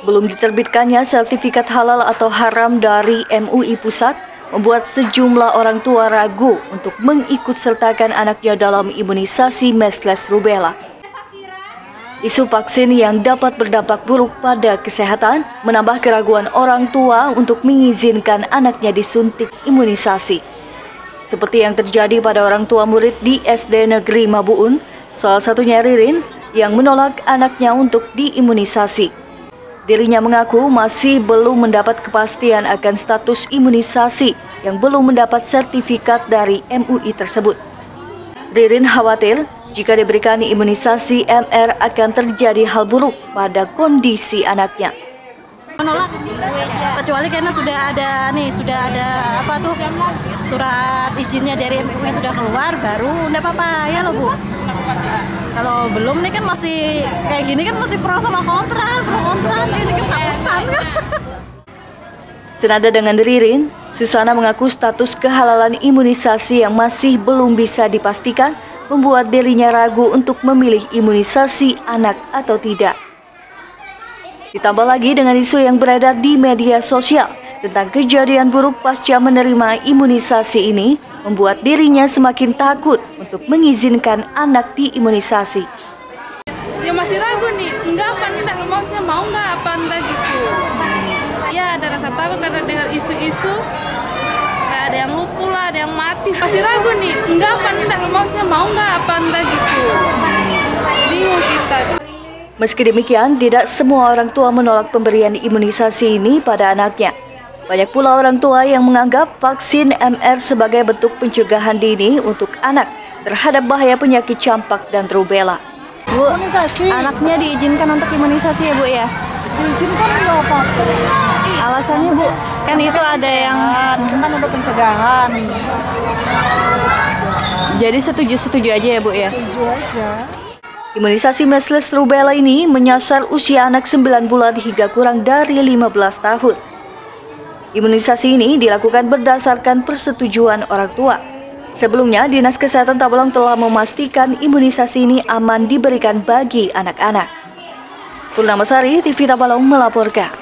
Belum diterbitkannya sertifikat halal atau haram dari MUI Pusat membuat sejumlah orang tua ragu untuk mengikut sertakan anaknya dalam imunisasi mesles rubella. Isu vaksin yang dapat berdampak buruk pada kesehatan menambah keraguan orang tua untuk mengizinkan anaknya disuntik imunisasi. Seperti yang terjadi pada orang tua murid di SD Negeri Mabuun, salah satunya Ririn yang menolak anaknya untuk diimunisasi. Dirinya mengaku masih belum mendapat kepastian akan status imunisasi yang belum mendapat sertifikat dari MUI tersebut. Ririn khawatir jika diberikan imunisasi MR akan terjadi hal buruk pada kondisi anaknya. Menolak, kecuali karena sudah ada nih, sudah ada apa tuh surat izinnya dari MUI sudah keluar, baru enggak apa-apa ya loh bu. Kalau belum nih kan masih kayak gini kan masih pro sama kontra, pro kontra, ini kan takutan kan. Senada dengan Ririn, Susana mengaku status kehalalan imunisasi yang masih belum bisa dipastikan membuat dirinya ragu untuk memilih imunisasi anak atau tidak. Ditambah lagi dengan isu yang beredar di media sosial tentang kejadian buruk pasca menerima imunisasi ini, membuat dirinya semakin takut untuk mengizinkan anak diimunisasi. Ya masih ragu nih, enggak apa enggak, maksudnya mau enggak apa enggak gitu. Ya ada rasa takut karena dengan isu-isu ada yang lupu lah, ada yang mati. Masih ragu nih, enggak apa enggak, maksudnya mau enggak apa enggak gitu. Bingung kita. Meski demikian, tidak semua orang tua menolak pemberian imunisasi ini pada anaknya. Banyak pula orang tua yang menganggap vaksin MR sebagai bentuk pencegahan dini untuk anak terhadap bahaya penyakit campak dan rubella. Bu, anaknya diizinkan untuk imunisasi ya bu ya? Diizinkan nggak apa-apa. Alasannya bu, kan itu ada yang kan untuk pencegahan. jadi setuju-setuju aja ya bu ya? Tujuh aja. Imunisasi measles rubella ini menyasar usia anak 9 bulan hingga kurang dari 15 tahun. Imunisasi ini dilakukan berdasarkan persetujuan orang tua. Sebelumnya, Dinas Kesehatan Tabalong telah memastikan imunisasi ini aman diberikan bagi anak-anak. Purnamasari TV Tabalong melaporkan.